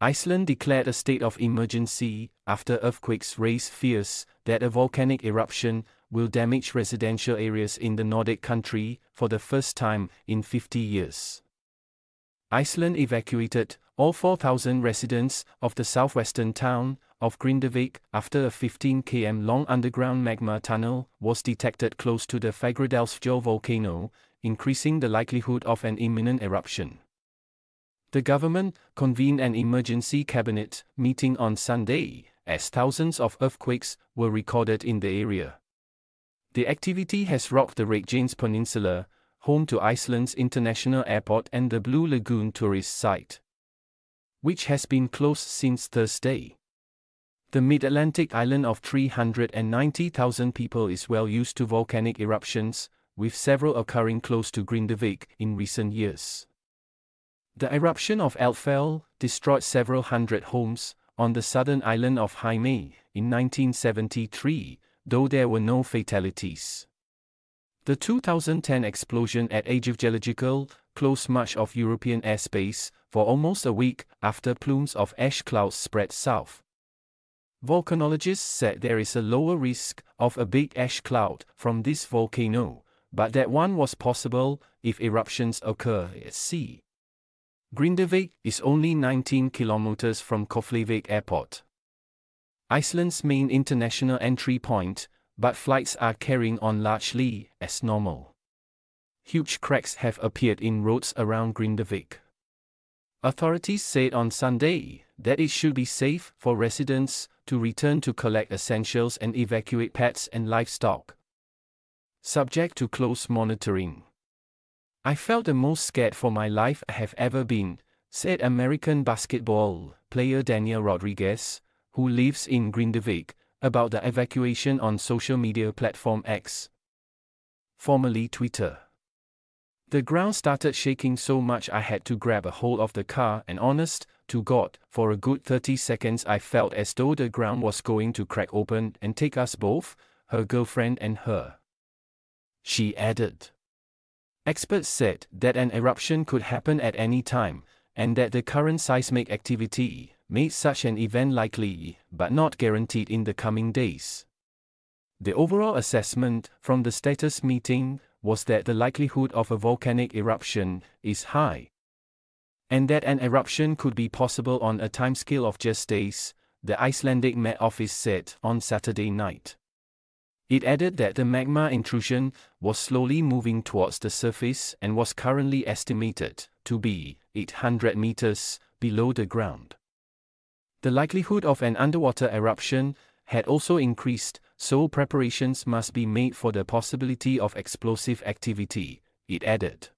Iceland declared a state of emergency after earthquakes raised fears that a volcanic eruption will damage residential areas in the Nordic country for the first time in 50 years. Iceland evacuated all 4,000 residents of the southwestern town of Grindavik after a 15 km long underground magma tunnel was detected close to the Fagradalsfjall volcano, increasing the likelihood of an imminent eruption. The government convened an emergency cabinet meeting on Sunday, as thousands of earthquakes were recorded in the area. The activity has rocked the Reykjanes Peninsula, home to Iceland's international airport and the Blue Lagoon tourist site, which has been closed since Thursday. The mid Atlantic island of 390,000 people is well used to volcanic eruptions, with several occurring close to Grindavik in recent years. The eruption of Eldfell destroyed several hundred homes on the southern island of Heimaey in 1973, though there were no fatalities. The 2010 explosion at Eyjafjallajökull closed much of European airspace for almost a week after plumes of ash clouds spread south. Volcanologists said there is a lower risk of a big ash cloud from this volcano, but that one was possible if eruptions occur at sea. Grindavik is only 19 kilometers from Keflavik Airport. Iceland's main international entry point, but flights are carrying on largely as normal. Huge cracks have appeared in roads around Grindavik. Authorities said on Sunday that it should be safe for residents to return to collect essentials and evacuate pets and livestock. Subject to close monitoring. I felt the most scared for my life I have ever been, said American basketball player Danielle Rodriguez, who lives in Grindavik, about the evacuation on social media platform X, formerly Twitter. The ground started shaking so much I had to grab a hold of the car and honest to God, for a good 30 seconds I felt as though the ground was going to crack open and take us both, her girlfriend and her. She added. Experts said that an eruption could happen at any time, and that the current seismic activity made such an event likely, but not guaranteed in the coming days. The overall assessment from the status meeting was that the likelihood of a volcanic eruption is high, and that an eruption could be possible on a timescale of just days, the Icelandic Met Office said on Saturday night. It added that the magma intrusion was slowly moving towards the surface and was currently estimated to be 800 meters below the ground. The likelihood of an underwater eruption had also increased, so preparations must be made for the possibility of explosive activity, it added.